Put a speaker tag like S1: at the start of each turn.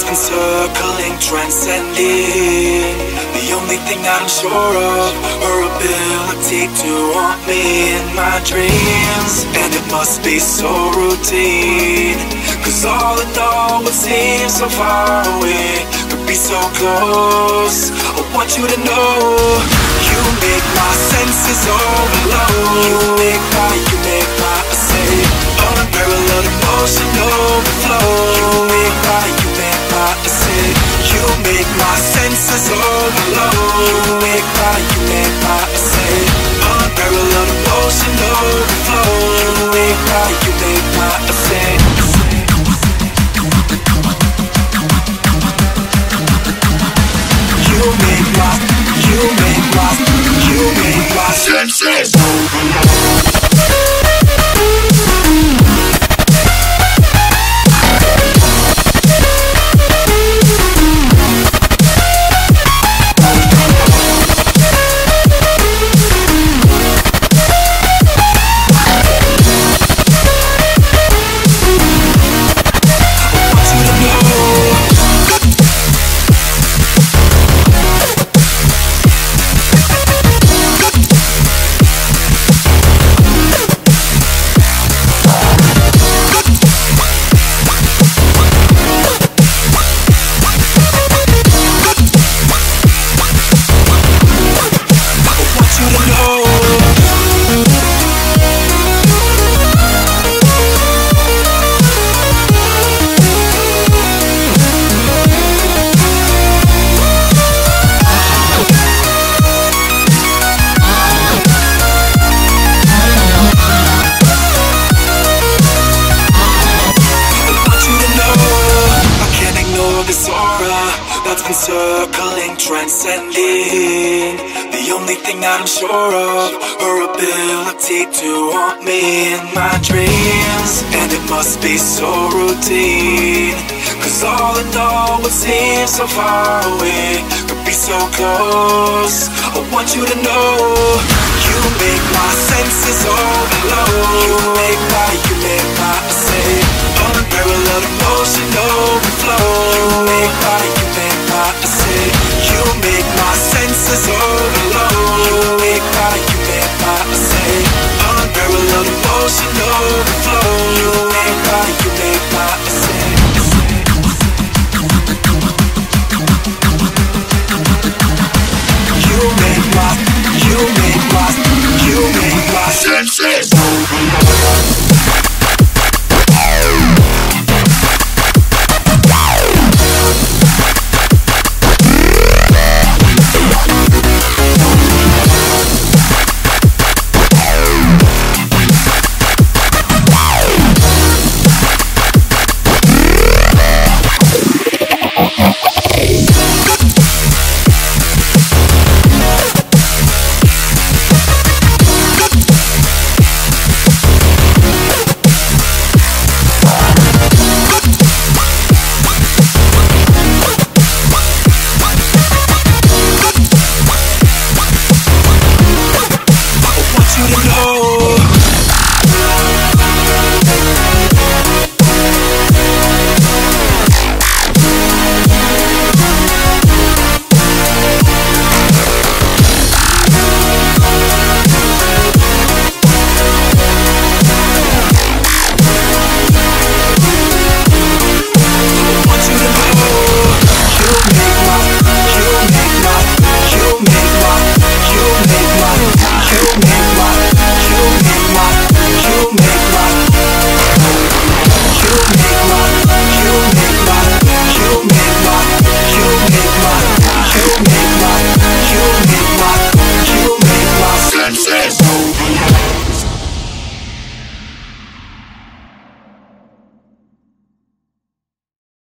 S1: that's been circling, transcending. The only thing that I'm sure of, her ability to haunt me in my dreams. And it must be so routine. Cause all in all, what seems so far away could be so close. I want you to know, you make my senses overload. My senses overload. You make my, you make my, I say, unparalleled emotion overflow. You make my, you make my, say. You make my, you make my, you make my senses overload. This aura That's been circling, transcending. The only thing I'm sure of Her ability to haunt me in my dreams. And it must be so routine Cause all in all what seems so far away Could be so close. I want you to know You make my senses overload You make my, you make my, I say Unparalleled emotion overflow You